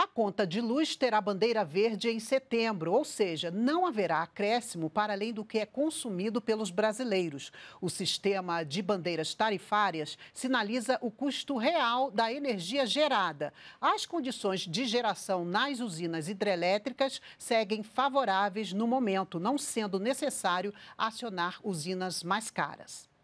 A conta de luz terá bandeira verde em setembro, ou seja, não haverá acréscimo para além do que é consumido pelos brasileiros. O sistema de bandeiras tarifárias sinaliza o custo real da energia gerada. As condições de geração nas usinas hidrelétricas seguem favoráveis no momento, não sendo necessário acionar usinas mais caras.